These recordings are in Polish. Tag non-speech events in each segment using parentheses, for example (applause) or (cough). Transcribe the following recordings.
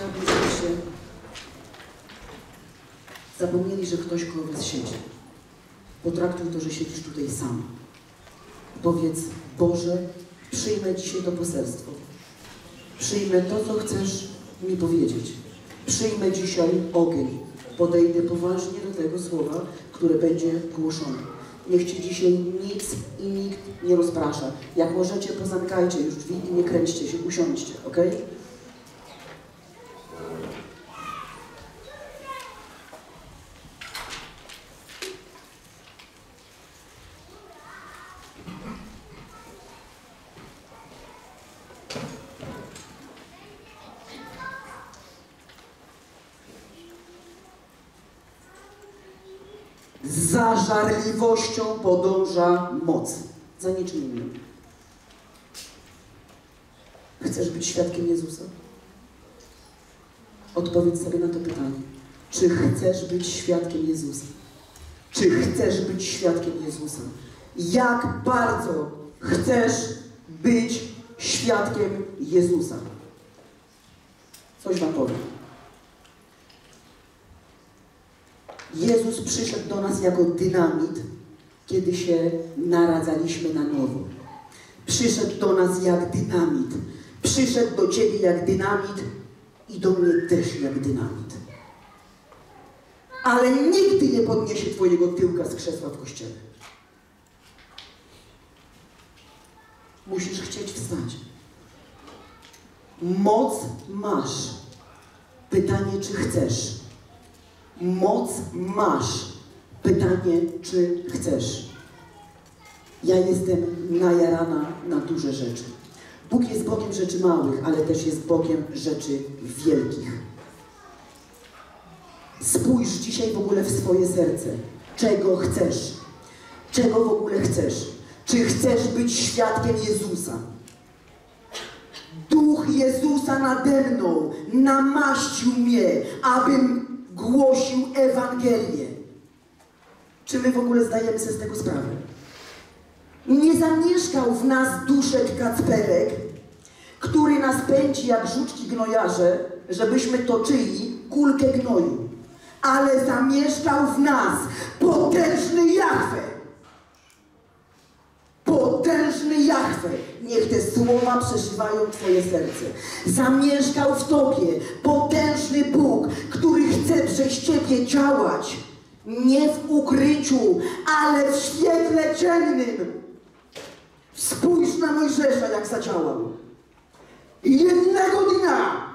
Chciałabym, żebyście zapomnieli, że ktoś was siedzi. Potraktuj to, że siedzisz tutaj sam. Powiedz, Boże, przyjmę dzisiaj to poselstwo. Przyjmę to, co chcesz mi powiedzieć. Przyjmę dzisiaj ogień. Podejdę poważnie do tego słowa, które będzie głoszone. Niech Cię dzisiaj nic i nikt nie rozprasza. Jak możecie, pozamykajcie już drzwi i nie kręćcie się, usiądźcie, ok? Za żarliwością podąża moc. Za niczym innym. Chcesz być świadkiem Jezusa? Odpowiedz sobie na to pytanie. Czy chcesz być świadkiem Jezusa? Czy chcesz być świadkiem Jezusa? Jak bardzo chcesz być świadkiem Jezusa? Coś wam powiem. Jezus przyszedł do nas jako dynamit, kiedy się naradzaliśmy na nowo. Przyszedł do nas jak dynamit. Przyszedł do ciebie jak dynamit i do mnie też jak dynamit. Ale nigdy nie podniesie twojego tyłka z krzesła w kościele. Musisz chcieć wstać. Moc masz. Pytanie, czy chcesz. Moc masz. Pytanie, czy chcesz. Ja jestem najarana na duże rzeczy. Bóg jest Bogiem rzeczy małych, ale też jest Bogiem rzeczy wielkich. Spójrz dzisiaj w ogóle w swoje serce. Czego chcesz? Czego w ogóle chcesz? Czy chcesz być świadkiem Jezusa? Duch Jezusa nade mną namaścił mnie, abym głosił Ewangelię. Czy my w ogóle zdajemy sobie z tego sprawę? Nie zamieszkał w nas duszek kacperek, który nas pędzi jak żuczki gnojarze, żebyśmy toczyli kulkę gnoju. Ale zamieszkał w nas potężny Jahwe. Potężny Jahwe. Niech te słowa przeszywają Twoje serce. Zamieszkał w Tobie potężny Bóg, który chce przez Ciebie działać. Nie w ukryciu, ale w świetle ciemnym. Spójrz na Mojżesza, jak zadziałał. Jednego dnia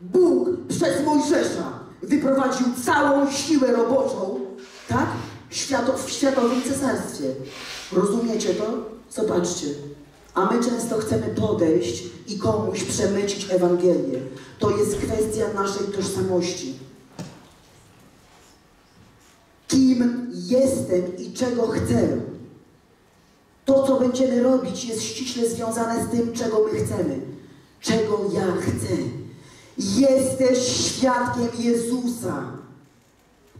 Bóg przez Mojżesza wyprowadził całą siłę roboczą, tak? Świato, w światowym cesarstwie. Rozumiecie to? Zobaczcie. A my często chcemy podejść i komuś przemycić Ewangelię. To jest kwestia naszej tożsamości. Kim jestem i czego chcę. To, co będziemy robić, jest ściśle związane z tym, czego my chcemy. Czego ja chcę. Jesteś świadkiem Jezusa.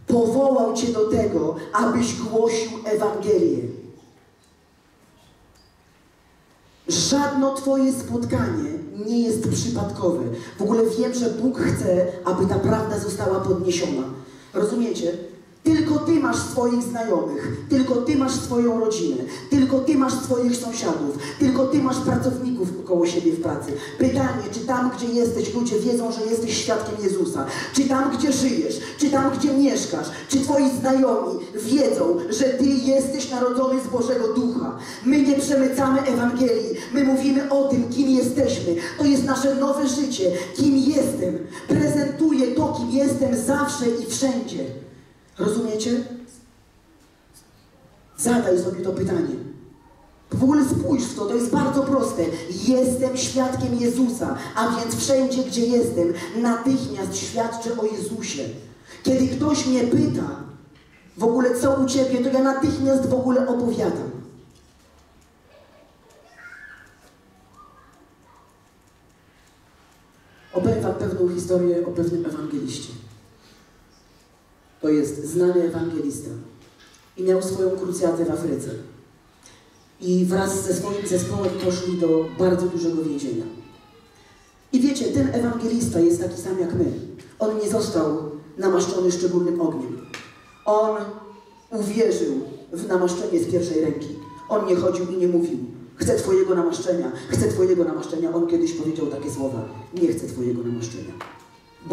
Powołał Cię do tego, abyś głosił Ewangelię. Żadno Twoje spotkanie nie jest przypadkowe. W ogóle wiem, że Bóg chce, aby ta prawda została podniesiona. Rozumiecie? Tylko Ty masz swoich znajomych, tylko Ty masz swoją rodzinę, tylko Ty masz swoich sąsiadów, tylko Ty masz pracowników koło siebie w pracy. Pytanie, czy tam, gdzie jesteś, ludzie wiedzą, że jesteś świadkiem Jezusa? Czy tam, gdzie żyjesz? Czy tam, gdzie mieszkasz? Czy Twoi znajomi wiedzą, że Ty jesteś narodzony z Bożego Ducha? My nie przemycamy Ewangelii, my mówimy o tym, kim jesteśmy. To jest nasze nowe życie, kim jestem. Prezentuję to, kim jestem zawsze i wszędzie. Rozumiecie? Zadaj sobie to pytanie. W ogóle spójrz w to, to jest bardzo proste. Jestem świadkiem Jezusa, a więc wszędzie, gdzie jestem, natychmiast świadczę o Jezusie. Kiedy ktoś mnie pyta, w ogóle co u Ciebie, to ja natychmiast w ogóle opowiadam. Opowiem Wam pewną historię o pewnym ewangeliście. To jest znany ewangelista. I miał swoją krucjatę w Afryce. I wraz ze swoim zespołem poszli do bardzo dużego więzienia. I wiecie, ten ewangelista jest taki sam jak my. On nie został namaszczony szczególnym ogniem. On uwierzył w namaszczenie z pierwszej ręki. On nie chodził i nie mówił. Chcę Twojego namaszczenia, chcę Twojego namaszczenia. On kiedyś powiedział takie słowa. Nie chcę Twojego namaszczenia,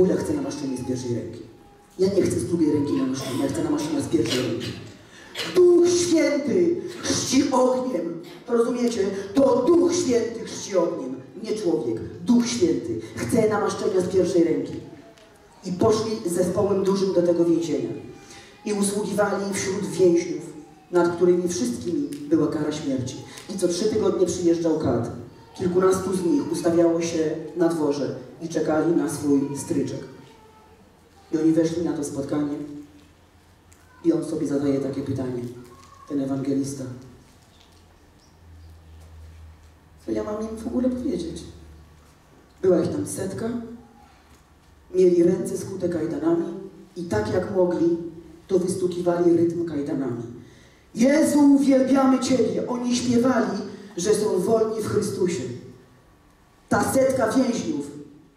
ja chcę namaszczenie z pierwszej ręki. Ja nie chcę z drugiej ręki namaszczenia, ja chcę namaszczenia z pierwszej ręki. Duch Święty chrzci ogniem. Rozumiecie? To Duch Święty chrzci ogniem, nie człowiek. Duch Święty chce namaszczenia z pierwszej ręki. I poszli zespołem dużym do tego więzienia. I usługiwali wśród więźniów, nad którymi wszystkimi była kara śmierci. I co trzy tygodnie przyjeżdżał kat. Kilkunastu z nich ustawiało się na dworze i czekali na swój stryczek. I oni weszli na to spotkanie i on sobie zadaje takie pytanie, ten ewangelista. Co ja mam im w ogóle powiedzieć? Była ich tam setka, mieli ręce skute kajdanami i tak jak mogli, to wystukiwali rytm kajdanami. Jezu, uwielbiamy Ciebie! Oni śpiewali, że są wolni w Chrystusie. Ta setka więźniów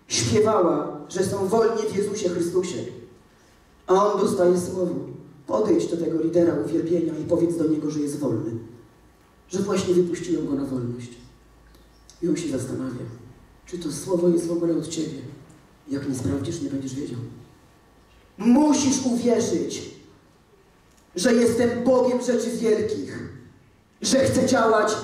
śpiewała, że są wolni w Jezusie Chrystusie. A on dostaje słowo. Podejdź do tego lidera uwielbienia i powiedz do niego, że jest wolny. Że właśnie wypuściłem go na wolność. I on się zastanawia, czy to słowo jest w ogóle od Ciebie. Jak nie sprawdzisz, nie będziesz wiedział. Musisz uwierzyć, że jestem Bogiem rzeczy wielkich, że chcę działać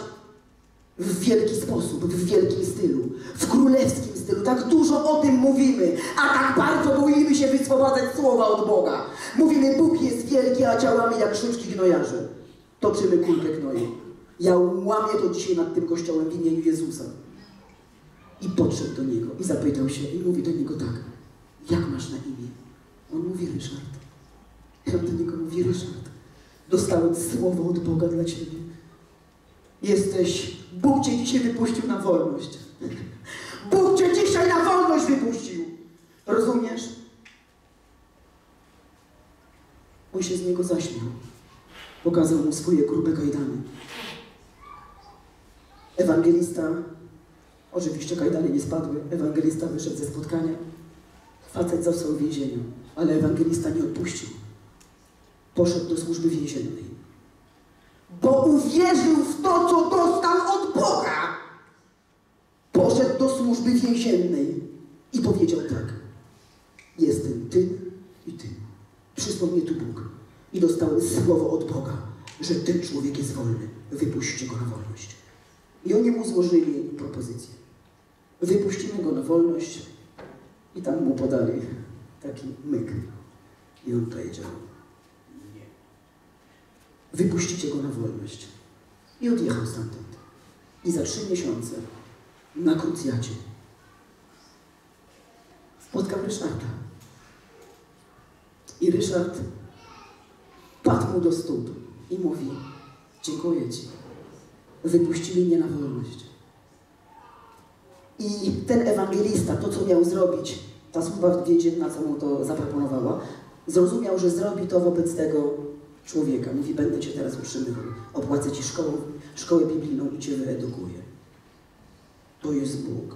w wielki sposób, w wielkim stylu, w królewskim stylu. Tak dużo o tym mówimy, a tak bardzo boimy się wyswobadzać słowa od Boga. Mówimy, Bóg jest wielki, a działamy jak szybki gnojarze. Toczymy kulkę gnoju. Ja łamię to dzisiaj nad tym kościołem w imieniu Jezusa. I podszedł do niego i zapytał się i mówi do niego tak, jak masz na imię? On mówi Ryszard. On do niego mówi Ryszard. Dostałem słowo od Boga dla Ciebie. Jesteś, Bóg Cię dzisiaj wypuścił na wolność. Bóg Cię dzisiaj na wolność wypuścił. Rozumiesz? On się z niego zaśmiał. Pokazał mu swoje grube kajdany. Ewangelista, oczywiście kajdany nie spadły, ewangelista wyszedł ze spotkania. Facet został w więzieniu, ale ewangelista nie odpuścił. Poszedł do służby więziennej. Bo uwierzył w to, co dostał od Boga. Więziennej i powiedział tak. Jestem tym i tym. Przysłał mnie tu Bóg i dostałem słowo od Boga, że ten człowiek jest wolny. Wypuśćcie go na wolność. I oni mu złożyli propozycję. Wypuścimy go na wolność i tam mu podali taki myk. I on powiedział, nie. Wypuścicie go na wolność. I odjechał stamtąd. I za trzy miesiące na krucjacie spotkał Ryszarda. I Ryszard padł mu do stóp i mówi, dziękuję Ci. Wypuścili mnie na wolność. I ten ewangelista, to co miał zrobić, ta służba więzienna, co mu to zaproponowała, zrozumiał, że zrobi to wobec tego człowieka. Mówi, będę Cię teraz utrzymywał, opłacę Ci szkołę, szkołę biblijną i Cię wyedukuję. To jest Bóg.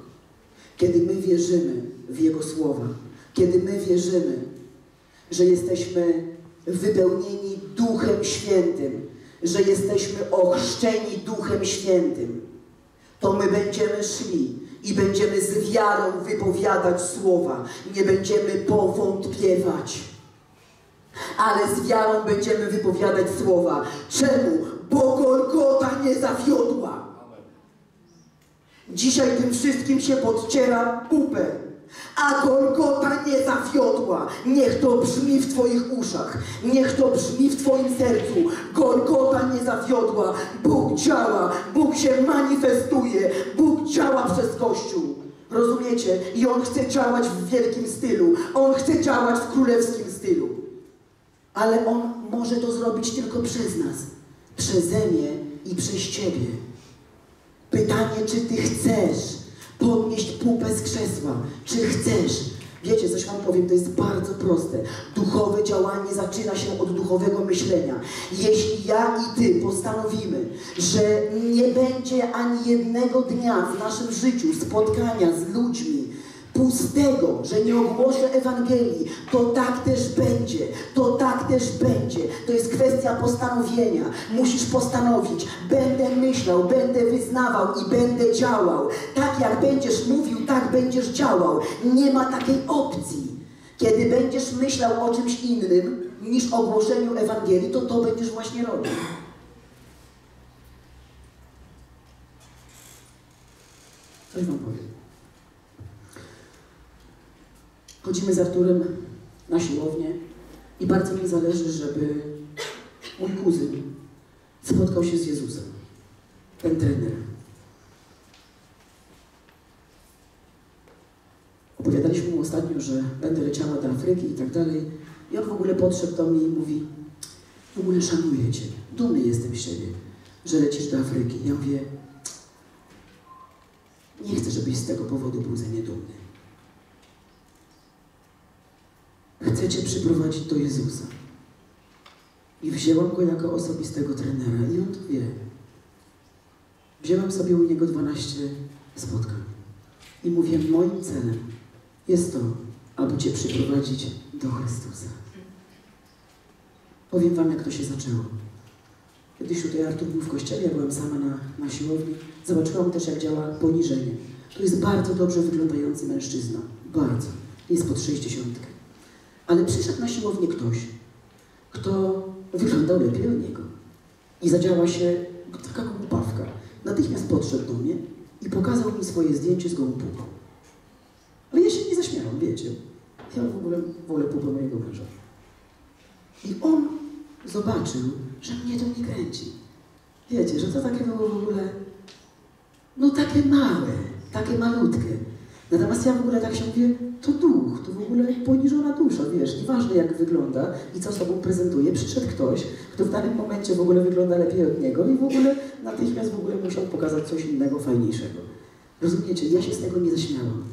Kiedy my wierzymy w Jego słowa, kiedy my wierzymy, że jesteśmy wypełnieni Duchem Świętym, że jesteśmy ochrzczeni Duchem Świętym, to my będziemy szli i będziemy z wiarą wypowiadać słowa. Nie będziemy powątpiewać, ale z wiarą będziemy wypowiadać słowa. Czemu? Bo Golgota nie zawiodła. Dzisiaj tym wszystkim się podciera pupę. A Golgota nie zawiodła. Niech to brzmi w Twoich uszach. Niech to brzmi w Twoim sercu. Golgota nie zawiodła. Bóg działa. Bóg się manifestuje. Bóg działa przez Kościół. Rozumiecie? I On chce działać w wielkim stylu. On chce działać w królewskim stylu. Ale On może to zrobić tylko przez nas. Przeze mnie i przez Ciebie. Pytanie, czy Ty chcesz podnieść pupę z krzesła? Czy chcesz? Wiecie, coś Wam powiem, to jest bardzo proste. Duchowe działanie zaczyna się od duchowego myślenia. Jeśli ja i Ty postanowimy, że nie będzie ani jednego dnia w naszym życiu spotkania z ludźmi pustego, że nie ogłoszę Ewangelii, to tak też będzie, to tak też będzie. To jest kwestia postanowienia. Musisz postanowić, będę myślał, będę wyznawał i będę działał. Tak jak będziesz mówił, tak będziesz działał. Nie ma takiej opcji. Kiedy będziesz myślał o czymś innym niż ogłoszeniu Ewangelii, to to będziesz właśnie robił. Coś wam powiem. Chodzimy z Arturem na siłownię i bardzo mi zależy, żeby mój kuzyn spotkał się z Jezusem. Ten trener. Opowiadaliśmy mu ostatnio, że będę leciała do Afryki i tak dalej. I on w ogóle podszedł do mnie i mówi, w ogóle szanuję Cię, dumny jestem z Ciebie, że lecisz do Afryki. Ja mówię, nie chcę, żebyś z tego powodu był ze mnie dumny. Chcę Cię przyprowadzić do Jezusa. I wzięłam Go jako osobistego trenera i On to wie. Wzięłam sobie u Niego 12 spotkań. I mówię, moim celem jest to, aby Cię przyprowadzić do Chrystusa. Powiem Wam, jak to się zaczęło. Kiedyś tutaj Artur był w kościele, ja byłam sama na, na siłowni. Zobaczyłam też, jak działa poniżenie. To jest bardzo dobrze wyglądający mężczyzna. Bardzo. Jest pod 60. Ale przyszedł na siłownię ktoś, kto wyglądał lepiej od niego. I zadziała się taka głupawka. Natychmiast podszedł do mnie i pokazał mi swoje zdjęcie z gołą pupą. Ale ja się nie zaśmiałam, wiecie. Ja w ogóle wolę pupę mojego męża. I on zobaczył, że mnie to nie kręci. Wiecie, że to takie było w ogóle, no takie małe, takie malutkie. Natomiast ja w ogóle tak się mówię, to duch, to w ogóle poniżona dusza, wiesz, nieważne jak wygląda i co sobą prezentuje, przyszedł ktoś, kto w danym momencie w ogóle wygląda lepiej od niego i w ogóle natychmiast w ogóle musiał pokazać coś innego, fajniejszego. Rozumiecie, ja się z tego nie zaśmiałam.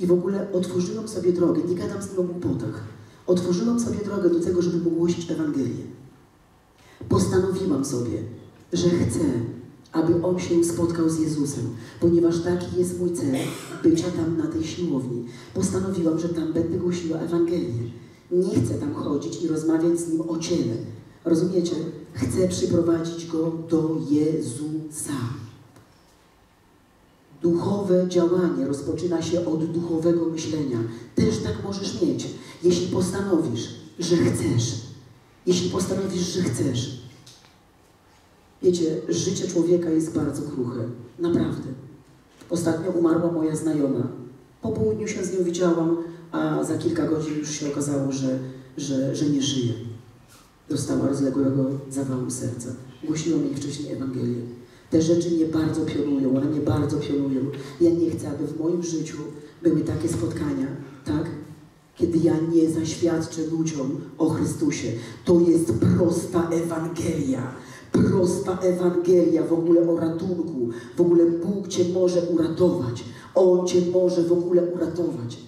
I w ogóle otworzyłam sobie drogę, nie gadam z nim o głupotach, otworzyłam sobie drogę do tego, żeby mu głosić Ewangelię. Postanowiłam sobie, że chcę, aby on się spotkał z Jezusem, ponieważ taki jest mój cel bycia tam na tej siłowni. Postanowiłam, że tam będę głosiła Ewangelię. Nie chcę tam chodzić i rozmawiać z nim o ciele. Rozumiecie? Chcę przyprowadzić go do Jezusa. Duchowe działanie rozpoczyna się od duchowego myślenia. Też tak możesz mieć, jeśli postanowisz, że chcesz. Jeśli postanowisz, że chcesz. Wiecie, życie człowieka jest bardzo kruche. Naprawdę. Ostatnio umarła moja znajoma. Po południu się z nią widziałam, a za kilka godzin już się okazało, że, że, że nie żyje. Dostała rozległego zawału serca. Głosiłam jej wcześniej Ewangelię. Te rzeczy mnie bardzo pionują, one mnie bardzo pionują. Ja nie chcę, aby w moim życiu były takie spotkania, tak? Kiedy ja nie zaświadczę ludziom o Chrystusie. To jest prosta Ewangelia. Prosta Ewangelia w ogóle o ratunku. W ogóle Bóg Cię może uratować. On Cię może w ogóle uratować.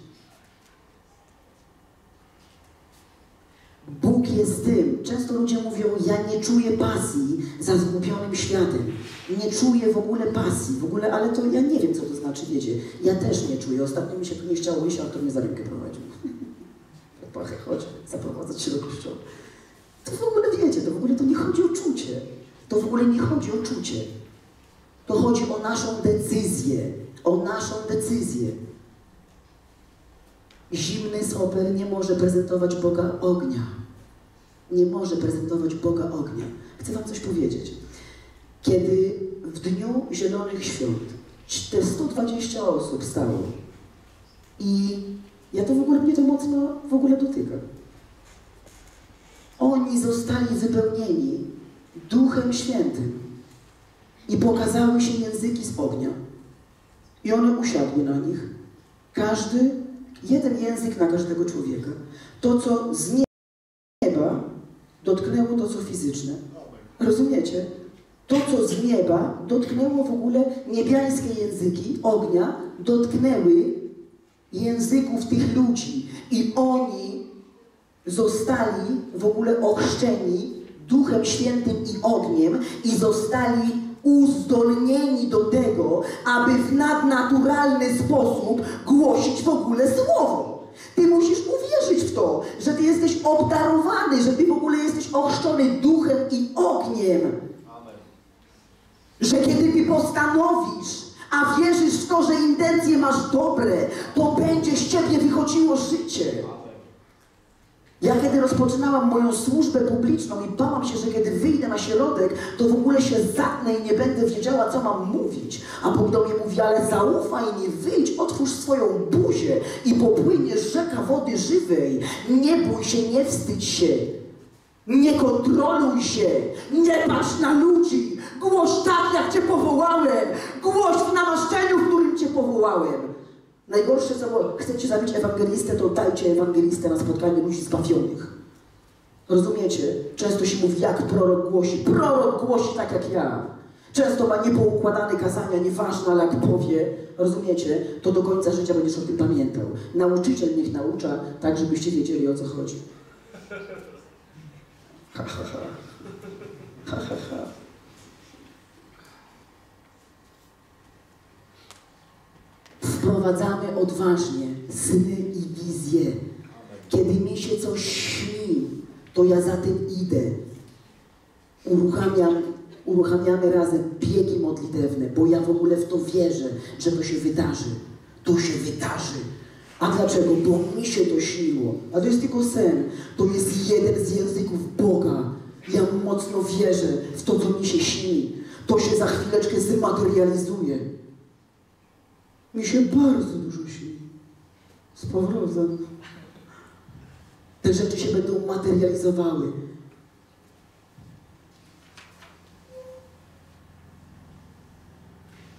Bóg jest tym. Często ludzie mówią, ja nie czuję pasji za zgubionym światem. Nie czuję w ogóle pasji, w ogóle, ale to ja nie wiem, co to znaczy, wiecie. Ja też nie czuję. Ostatnio mi się tu nie chciało iść, a to mnie za rękę prowadził. (laughs) Pachę, chodź, zaprowadzać się do kościoła. To w ogóle wiecie, to w ogóle to nie chodzi o czucie. To w ogóle nie chodzi o czucie. To chodzi o naszą decyzję. O naszą decyzję. Zimny sopel nie może prezentować Boga ognia. Nie może prezentować Boga ognia. Chcę Wam coś powiedzieć. Kiedy w dniu Zielonych Świąt te 120 osób stało i ja to w ogóle, mnie to mocno w ogóle dotyka. Oni zostali wypełnieni Duchem Świętym i pokazały się języki z ognia. I one usiadły na nich. Każdy, jeden język na każdego człowieka. To, co z nieba dotknęło to, co fizyczne. Rozumiecie? To, co z nieba dotknęło w ogóle niebiańskie języki ognia, dotknęły języków tych ludzi. I oni zostali w ogóle ochrzczeni Duchem Świętym i ogniem i zostali uzdolnieni do tego, aby w nadnaturalny sposób głosić w ogóle słowo. Ty musisz uwierzyć w to, że ty jesteś obdarowany, że ty w ogóle jesteś ochrzczony duchem i ogniem. Że kiedy ty postanowisz, a wierzysz w to, że intencje masz dobre, to będzie z ciebie wychodziło życie. Ja kiedy rozpoczynałam moją służbę publiczną i bałam się, że kiedy wyjdę na środek, to w ogóle się zatnę i nie będę wiedziała, co mam mówić. A Bóg do mnie mówi, ale zaufaj mi, wyjdź, otwórz swoją buzię i popłynie rzeka wody żywej. Nie bój się, nie wstydź się. Nie kontroluj się, nie patrz na ludzi, głoś tak, jak Cię powołałem, głoś w namaszczeniu, w którym Cię powołałem. Najgorsze, co chcecie zabić ewangelistę, to dajcie ewangelistę na spotkanie ludzi zbawionych. Rozumiecie? Często się mówi, jak prorok głosi. Prorok głosi tak jak ja. Często ma niepoukładane kazania, nieważne, ale jak powie, rozumiecie, to do końca życia będziesz o tym pamiętał. Nauczyciel niech naucza, tak żebyście wiedzieli o co chodzi. Ha, ha, ha. Ha, ha, ha. Wprowadzamy odważnie sny i wizje. Kiedy mi się coś śni, to ja za tym idę. Uruchamiam, uruchamiamy razem biegi modlitewne, bo ja w ogóle w to wierzę, że to się wydarzy. To się wydarzy. A dlaczego? Bo mi się to śniło. A to jest tylko sen. To jest jeden z języków Boga. Ja mocno wierzę w to, co mi się śni. To się za chwileczkę zmaterializuje. Mi się bardzo dużo śni. Z powrotem. Te rzeczy się będą materializowały.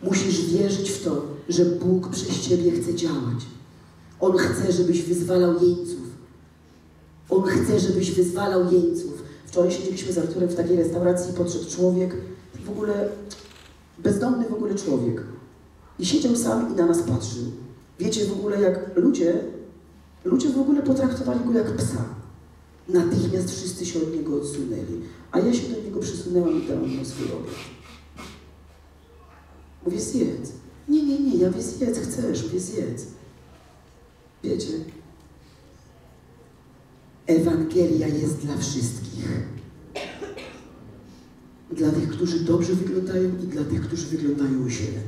Musisz wierzyć w to, że Bóg przez Ciebie chce działać. On chce, żebyś wyzwalał jeńców. On chce, żebyś wyzwalał jeńców. Wczoraj siedzieliśmy z Arturem w takiej restauracji, podszedł człowiek, w ogóle bezdomny w ogóle człowiek. I siedział sam i na nas patrzył. Wiecie w ogóle jak ludzie, ludzie w ogóle potraktowali go jak psa. Natychmiast wszyscy się od niego odsunęli. A ja się do niego przysunęłam i dałam mu swój obiad. Mówię, zjedz. Nie, nie, nie, ja mówię, zjedz, chcesz, mówię, zjedz. Wiecie, Ewangelia jest dla wszystkich. Dla tych, którzy dobrze wyglądają i dla tych, którzy wyglądają źle.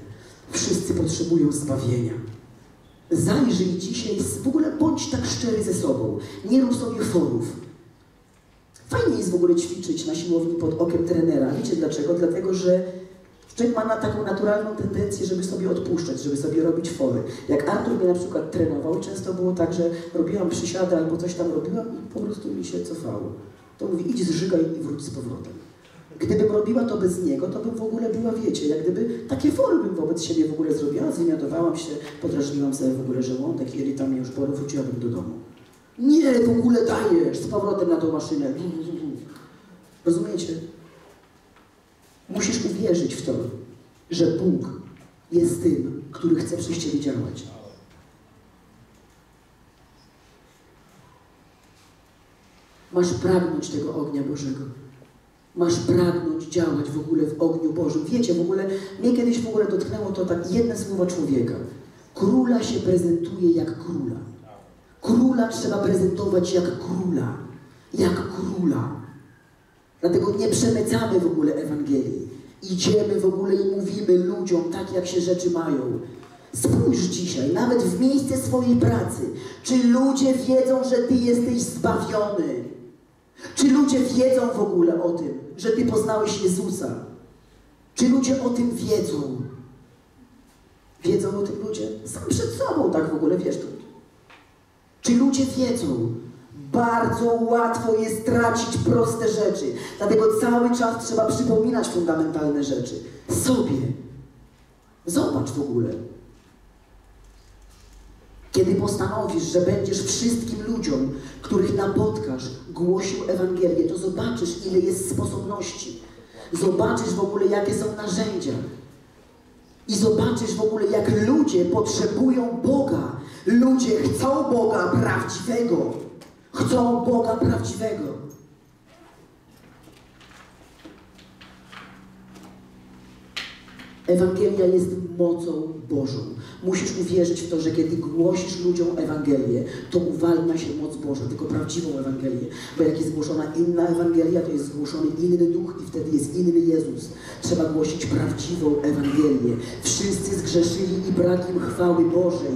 Wszyscy potrzebują zbawienia. Zajrzyj dzisiaj, w ogóle bądź tak szczery ze sobą. Nie rób sobie forów. Fajnie jest w ogóle ćwiczyć na siłowni pod okiem trenera. Wiecie dlaczego? Dlatego, że człowiek ma na taką naturalną tendencję, żeby sobie odpuszczać, żeby sobie robić fory. Jak Artur mnie na przykład trenował, często było tak, że robiłam przysiady albo coś tam robiłam i po prostu mi się cofało. To mówi, idź zżygaj i wróć z powrotem. Gdybym robiła to bez niego, to bym w ogóle była, wiecie, jak gdyby takie fory bym wobec siebie w ogóle zrobiła, zmiotowałam się, podrażniłam sobie w ogóle żołądek, jeżeli tam już bolo, wróciłabym do domu. Nie, w ogóle dajesz, z powrotem na tą maszynę. Rozumiecie? Musisz uwierzyć w to, że Bóg jest tym, który chce przez Ciebie działać. Masz pragnąć tego ognia Bożego. Masz pragnąć działać w ogóle w ogniu Bożym. Wiecie, w ogóle, mnie kiedyś w ogóle dotknęło to tak jedne słowa człowieka. Króla się prezentuje jak króla. Króla trzeba prezentować jak króla. Jak króla. Dlatego nie przemycamy w ogóle Ewangelii. Idziemy w ogóle i mówimy ludziom tak, jak się rzeczy mają. Spójrz dzisiaj, nawet w miejsce swojej pracy, czy ludzie wiedzą, że Ty jesteś zbawiony. Czy ludzie wiedzą w ogóle o tym, że Ty poznałeś Jezusa? Czy ludzie o tym wiedzą? Wiedzą o tym ludzie? Sam przed sobą tak w ogóle wiesz to. Czy ludzie wiedzą? Bardzo łatwo jest tracić proste rzeczy. Dlatego cały czas trzeba przypominać fundamentalne rzeczy. Sobie. Zobacz w ogóle. Kiedy postanowisz, że będziesz wszystkim ludziom, których napotkasz, głosił Ewangelię, to zobaczysz, ile jest sposobności. Zobaczysz w ogóle, jakie są narzędzia. I zobaczysz w ogóle, jak ludzie potrzebują Boga. Ludzie chcą Boga prawdziwego. Chcą Boga prawdziwego. Ewangelia jest mocą Bożą. Musisz uwierzyć w to, że kiedy głosisz ludziom Ewangelię, to uwalnia się moc Boża, tylko prawdziwą Ewangelię. Bo jak jest głoszona inna Ewangelia, to jest zgłoszony inny duch i wtedy jest inny Jezus. Trzeba głosić prawdziwą Ewangelię. Wszyscy zgrzeszyli i brak im chwały Bożej.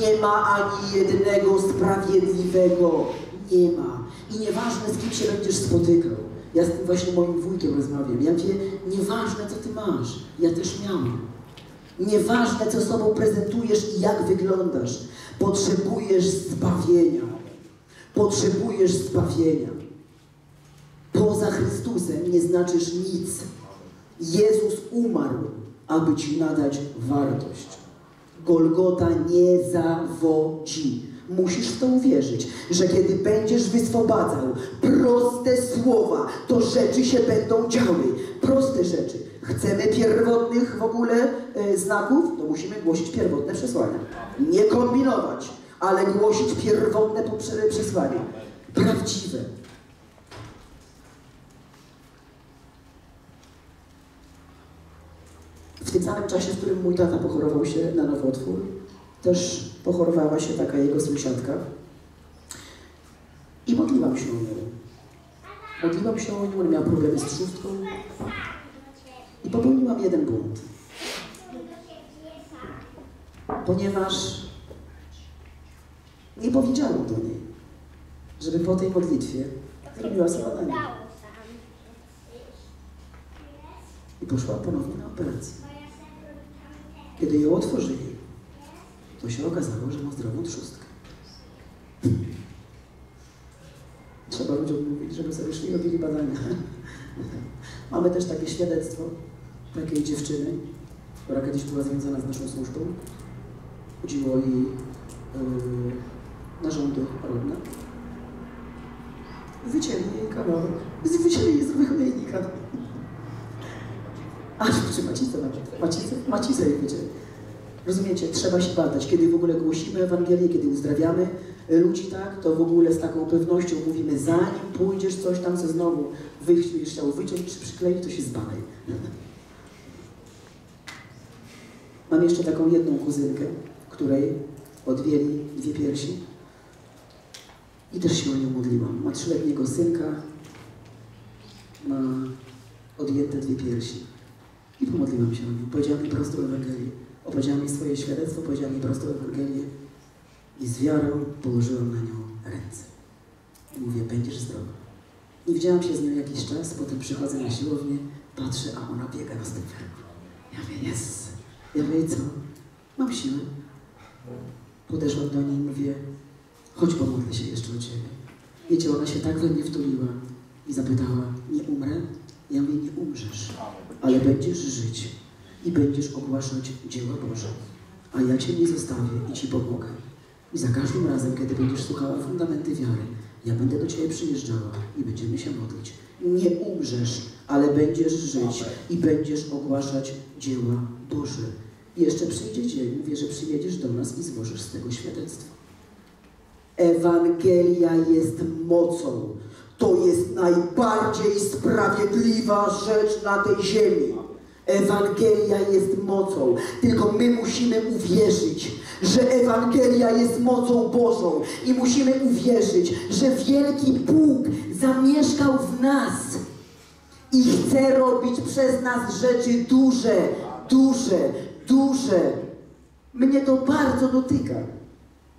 Nie ma ani jednego sprawiedliwego. Nie ma. I nieważne z kim się będziesz spotykał. Ja z tym właśnie moim wujkiem rozmawiam. Ja mówię, nieważne co ty masz. Ja też miałam. Nieważne, co sobą prezentujesz i jak wyglądasz, potrzebujesz zbawienia. Potrzebujesz zbawienia. Poza Chrystusem nie znaczysz nic. Jezus umarł, aby ci nadać wartość. Golgota nie zawodzi. Musisz w to uwierzyć, że kiedy będziesz wyswobadzał proste słowa, to rzeczy się będą działy. Proste rzeczy. Chcemy pierwotnych w ogóle e, znaków, to musimy głosić pierwotne przesłania. Nie kombinować, ale głosić pierwotne przesłania. Prawdziwe. W tym samym czasie, w którym mój tata pochorował się na nowotwór, też pochorowała się taka jego sąsiadka. I modliłam się o nią. Modliłam się o nią, ona miała problemy z trzustką. I popełniłam jeden błąd. Ponieważ nie powiedziałam do niej, żeby po tej modlitwie zrobiła sobie badanie. I poszła ponownie na operację. Kiedy ją otworzyli, to się okazało, że ma zdrową trzustkę. Trzeba ludziom mówić, żeby sobie szli robili badania. Mamy też takie świadectwo takiej dziewczyny, która kiedyś była związana z naszą służbą. Chodziło jej yy, narządy rodne. Wycięli jej kawałek. Wycięli jej z wychojejnika. Aż przy macicę. Macicę, macicę jej wycięli. Rozumiecie, trzeba się badać. Kiedy w ogóle głosimy Ewangelię, kiedy uzdrawiamy y, ludzi, tak, to w ogóle z taką pewnością mówimy, zanim pójdziesz coś tam, co znowu wychcisz, chciał wyciąć czy przykleić, to się zbadaj. Mam jeszcze taką jedną kuzynkę, której odwieli dwie piersi i też się o nią modliłam. Ma trzyletniego synka, ma odjęte dwie piersi i pomodliłam się o nią. Powiedziałam jej prostą Ewangelię. Opowiedziałam jej swoje świadectwo, powiedziałam jej prostą Ewangelię i z wiarą położyłam na nią ręce. I mówię, będziesz zdrowa. Nie widziałam się z nią jakiś czas, potem przychodzę na siłownię, patrzę, a ona biega na stepwerku. Ja mówię, jest. Ja mówię, co? Mam siłę. Podeszłam do niej i mówię, chodź pomodlę się jeszcze o Ciebie. Wiecie, ona się tak we mnie wtuliła i zapytała, nie umrę? Ja mówię, nie umrzesz, ale będziesz żyć i będziesz ogłaszać dzieła Boże. A ja Cię nie zostawię i Ci pomogę. I za każdym razem, kiedy będziesz słuchała fundamenty wiary, ja będę do Ciebie przyjeżdżała i będziemy się modlić. Nie umrzesz, ale będziesz żyć i będziesz ogłaszać dzieła Boże. I jeszcze przyjdzie dzień, mówię, że przyjedziesz do nas i złożysz z tego świadectwo. Ewangelia jest mocą. To jest najbardziej sprawiedliwa rzecz na tej ziemi. Ewangelia jest mocą. Tylko my musimy uwierzyć, że Ewangelia jest mocą Bożą i musimy uwierzyć, że wielki Bóg zamieszkał w nas i chce robić przez nas rzeczy duże, duże, duże. Mnie to bardzo dotyka.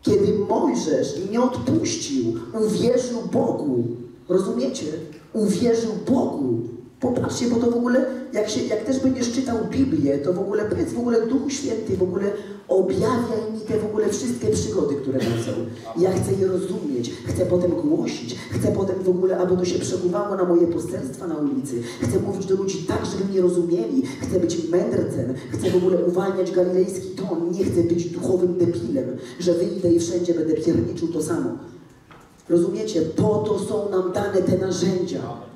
Kiedy Mojżesz nie odpuścił, uwierzył Bogu. Rozumiecie? Uwierzył Bogu. Popatrzcie, bo to w ogóle, jak, się, jak też będziesz czytał Biblię, to w ogóle powiedz w ogóle Duchu Święty, w ogóle objawiaj mi te w ogóle wszystkie przygody, które są. Ja chcę je rozumieć, chcę potem głosić, chcę potem w ogóle, aby to się przekuwało na moje poselstwa na ulicy. Chcę mówić do ludzi tak, żeby mnie rozumieli. Chcę być mędrcem, chcę w ogóle uwalniać galilejski ton. Nie chcę być duchowym debilem, że wyjdę i wszędzie będę pierniczył to samo. Rozumiecie? Po to są nam dane te narzędzia.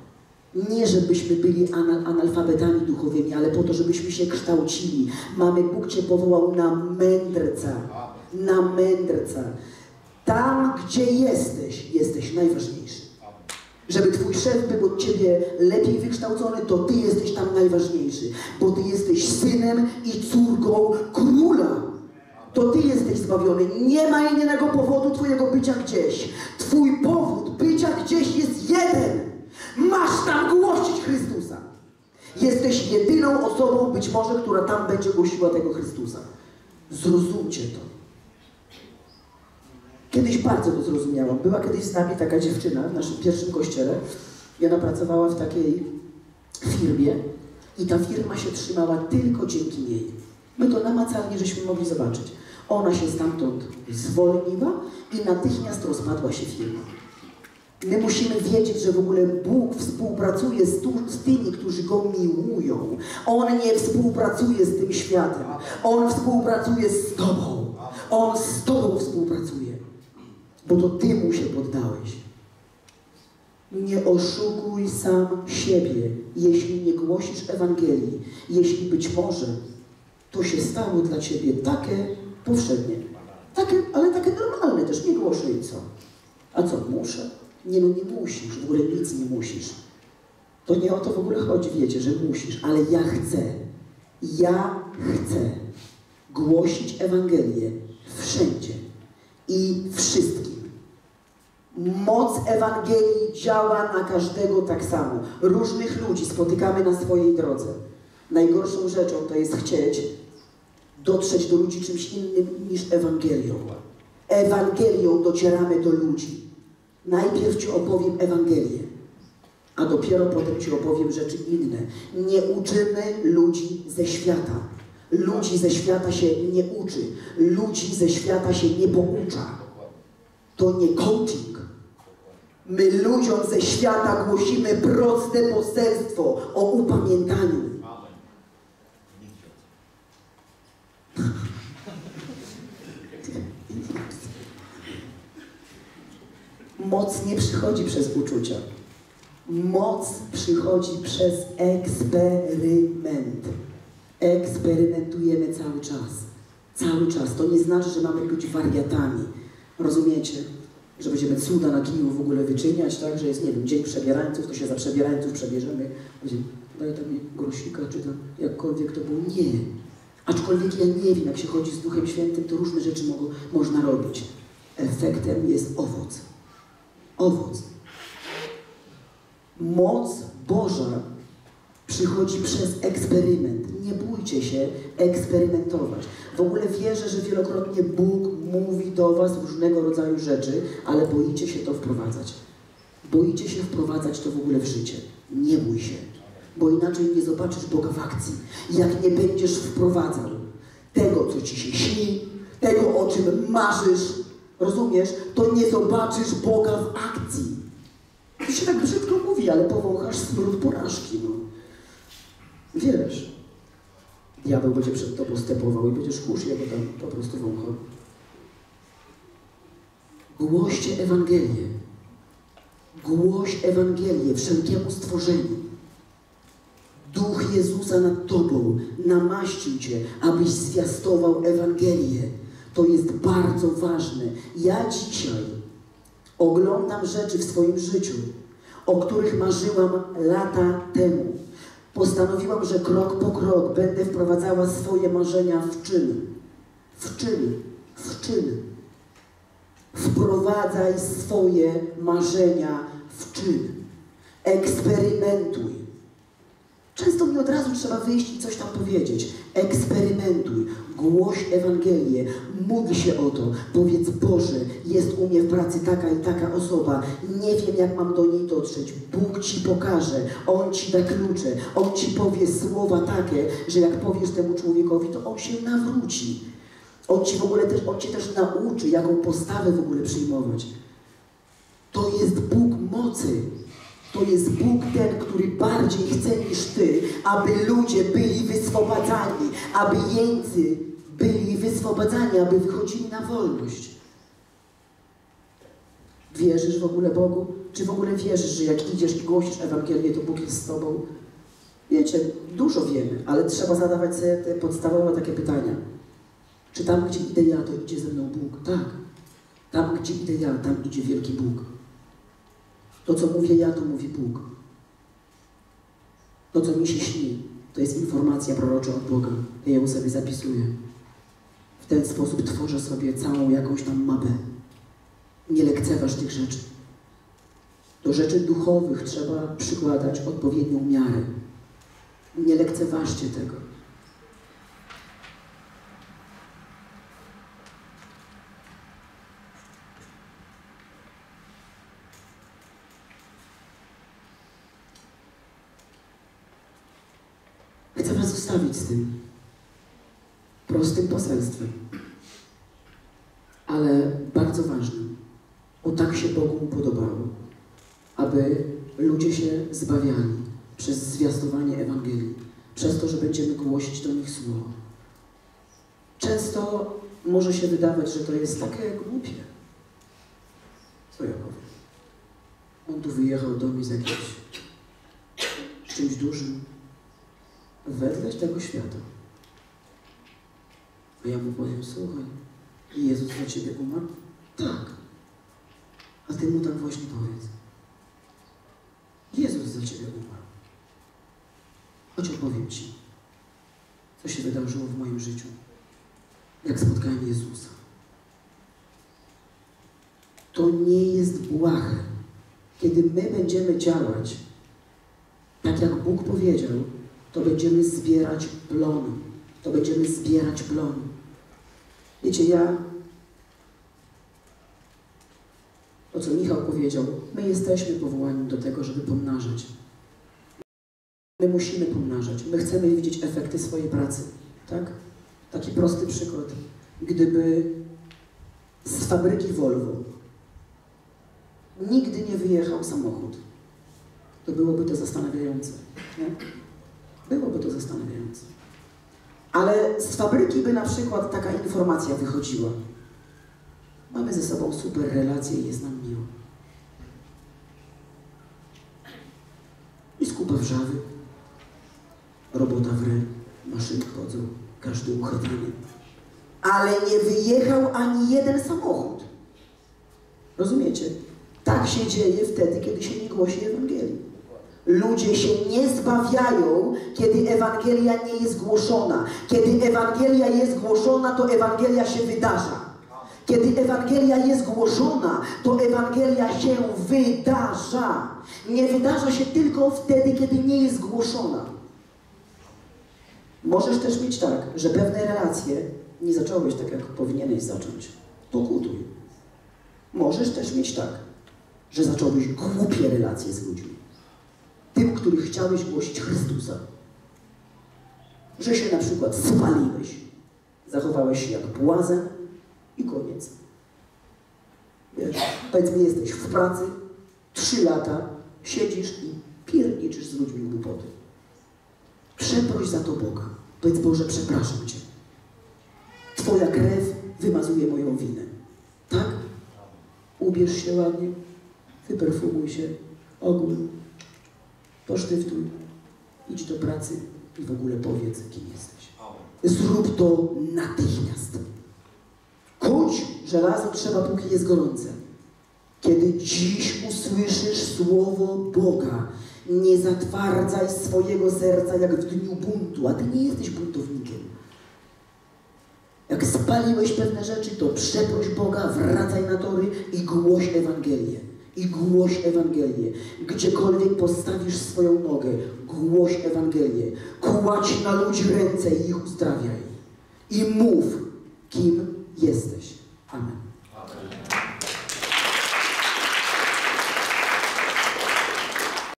Nie, żebyśmy byli anal analfabetami duchowymi, ale po to, żebyśmy się kształcili. Mamy, Bóg Cię powołał na mędrca. Na mędrca. Tam, gdzie jesteś, jesteś najważniejszy. Żeby twój szef był od ciebie lepiej wykształcony, to ty jesteś tam najważniejszy. Bo ty jesteś synem i córką króla. To ty jesteś zbawiony. Nie ma innego powodu twojego bycia gdzieś. Twój powód bycia gdzieś jest jeden. Masz tam głosić Chrystusa. Jesteś jedyną osobą być może, która tam będzie głosiła tego Chrystusa. Zrozumcie to. Kiedyś bardzo to zrozumiałam. Była kiedyś z nami taka dziewczyna w naszym pierwszym kościele. I ona pracowała w takiej firmie i ta firma się trzymała tylko dzięki niej. My to namacalnie żeśmy mogli zobaczyć. Ona się stamtąd zwolniła i natychmiast rozpadła się firma. My musimy wiedzieć, że w ogóle Bóg współpracuje z, tu, z, tymi, którzy Go miłują. On nie współpracuje z tym światem. On współpracuje z Tobą. On z Tobą współpracuje. Bo to Ty mu się poddałeś. Nie oszukuj sam siebie, jeśli nie głosisz Ewangelii. Jeśli być może to się stało dla Ciebie takie powszednie. Takie, ale takie normalne też. Nie głoszę i co? A co, muszę? Nie, no nie musisz, w ogóle nic nie musisz. To nie o to w ogóle chodzi, wiecie, że musisz, ale ja chcę. Ja chcę głosić Ewangelię wszędzie i wszystkim. Moc Ewangelii działa na każdego tak samo. Różnych ludzi spotykamy na swojej drodze. Najgorszą rzeczą to jest chcieć dotrzeć do ludzi czymś innym niż Ewangelią. Ewangelią docieramy do ludzi. Najpierw Ci opowiem Ewangelię, a dopiero potem Ci opowiem rzeczy inne. Nie uczymy ludzi ze świata. Ludzi ze świata się nie uczy. Ludzi ze świata się nie poucza. To nie coaching. My ludziom ze świata głosimy proste poselstwo o upamiętaniu. Moc nie przychodzi przez uczucia. Moc przychodzi przez eksperyment. Eksperymentujemy cały czas. Cały czas. To nie znaczy, że mamy być wariatami. Rozumiecie? Że będziemy cuda na kiju w ogóle wyczyniać, tak? Że jest, nie wiem, dzień przebierańców, to się za przebierańców przebierzemy. Będziemy, daj tam mi grosika, czy tam jakkolwiek to było. Nie. Aczkolwiek ja nie wiem, jak się chodzi z Duchem Świętym, to różne rzeczy mogą, można robić. Efektem jest owoc owoc. Moc Boża przychodzi przez eksperyment. Nie bójcie się eksperymentować. W ogóle wierzę, że wielokrotnie Bóg mówi do Was różnego rodzaju rzeczy, ale boicie się to wprowadzać. Boicie się wprowadzać to w ogóle w życie. Nie bój się, bo inaczej nie zobaczysz Boga w akcji. Jak nie będziesz wprowadzał tego, co Ci się śni, tego, o czym marzysz, rozumiesz, to nie zobaczysz Boga w akcji. To się tak brzydko mówi, ale powąchasz smród porażki, no. Wiesz, diabeł będzie przed tobą stepował i będziesz kurz jego tam po prostu wąchał. Głoście Ewangelię. Głoś Ewangelię wszelkiemu stworzeniu. Duch Jezusa nad Tobą namaścił Cię, abyś zwiastował Ewangelię. To jest bardzo ważne. Ja dzisiaj oglądam rzeczy w swoim życiu, o których marzyłam lata temu. Postanowiłam, że krok po krok będę wprowadzała swoje marzenia w czyn. W czyn. W czyn. Wprowadzaj swoje marzenia w czyn. Eksperymentuj. Często mi od razu trzeba wyjść i coś tam powiedzieć. Eksperymentuj, głoś Ewangelię, módl się o to, powiedz Boże, jest u mnie w pracy taka i taka osoba, nie wiem jak mam do niej dotrzeć, Bóg Ci pokaże, On Ci da klucze, On Ci powie słowa takie, że jak powiesz temu człowiekowi, to on się nawróci. On Ci w ogóle też, On Cię też nauczy, jaką postawę w ogóle przyjmować. To jest Bóg mocy. To jest Bóg ten, który bardziej chce niż Ty, aby ludzie byli wyswobadzani, aby jeńcy byli wyswobadzani, aby wychodzili na wolność. Wierzysz w ogóle Bogu? Czy w ogóle wierzysz, że jak idziesz i głosisz Ewangelię, to Bóg jest z Tobą? Wiecie, dużo wiemy, ale trzeba zadawać sobie te podstawowe takie pytania. Czy tam, gdzie idę ja, to idzie ze mną Bóg? Tak. Tam, gdzie idę ja, tam idzie wielki Bóg. To, co mówię ja, to mówi Bóg. To, co mi się śni, to jest informacja prorocza od Boga. Ja ją sobie zapisuję. W ten sposób tworzę sobie całą jakąś tam mapę. Nie lekceważ tych rzeczy. Do rzeczy duchowych trzeba przykładać odpowiednią miarę. Nie lekceważcie tego. Chcę Was zostawić z tym prostym poselstwem, ale bardzo ważnym. O tak się Bogu podobało, aby ludzie się zbawiali przez zwiastowanie Ewangelii, przez to, że będziemy głosić do nich słowo. Często może się wydawać, że to jest takie głupie. Co ja powiem? On tu wyjechał do mnie z jakimś czymś dużym, wedle tego świata. A ja mu powiem, słuchaj, Jezus za ciebie umarł? Tak. A ty mu tak właśnie powiedz. Jezus za ciebie umarł. Chodź opowiem ci, co się wydarzyło w moim życiu, jak spotkałem Jezusa. To nie jest błahe. Kiedy my będziemy działać, tak jak Bóg powiedział, to będziemy zbierać plon. To będziemy zbierać plon. Wiecie, ja, to co Michał powiedział, my jesteśmy powołani do tego, żeby pomnażać. My musimy pomnażać. My chcemy widzieć efekty swojej pracy. Tak? Taki prosty przykład. Gdyby z fabryki Volvo nigdy nie wyjechał samochód, to byłoby to zastanawiające. Nie? Byłoby to zastanawiające. Ale z fabryki by na przykład taka informacja wychodziła. Mamy ze sobą super relacje i jest nam miło. I skupa wrzawy, robota w re, maszyny chodzą, każdy uchwytany. Ale nie wyjechał ani jeden samochód. Rozumiecie? Tak się dzieje wtedy, kiedy się nie głosi Ewangelii. Ludzie się nie zbawiają, kiedy Ewangelia nie jest głoszona. Kiedy Ewangelia jest głoszona, to Ewangelia się wydarza. Kiedy Ewangelia jest głoszona, to Ewangelia się wydarza. Nie wydarza się tylko wtedy, kiedy nie jest głoszona. Możesz też mieć tak, że pewne relacje nie zacząłeś tak, jak powinieneś zacząć. Pokutuj. Możesz też mieć tak, że zacząłeś głupie relacje z ludźmi tym, których chciałeś głosić Chrystusa. Że się na przykład spaliłeś, zachowałeś się jak błazen i koniec. Wiesz, powiedzmy, jesteś w pracy, trzy lata, siedzisz i pierniczysz z ludźmi głupoty. Przeproś za to Boga. Powiedz Boże, przepraszam Cię. Twoja krew wymazuje moją winę. Tak? Ubierz się ładnie, wyperfumuj się, ogól, posztyftuj, idź do pracy i w ogóle powiedz, kim jesteś. Zrób to natychmiast. Kuć żelazo trzeba, póki jest gorące. Kiedy dziś usłyszysz słowo Boga, nie zatwardzaj swojego serca jak w dniu buntu, a ty nie jesteś buntownikiem. Jak spaliłeś pewne rzeczy, to przeproś Boga, wracaj na tory i głoś Ewangelię i głoś Ewangelię. Gdziekolwiek postawisz swoją nogę, głoś Ewangelię. Kładź na ludzi ręce i ich uzdrawiaj. I mów, kim jesteś.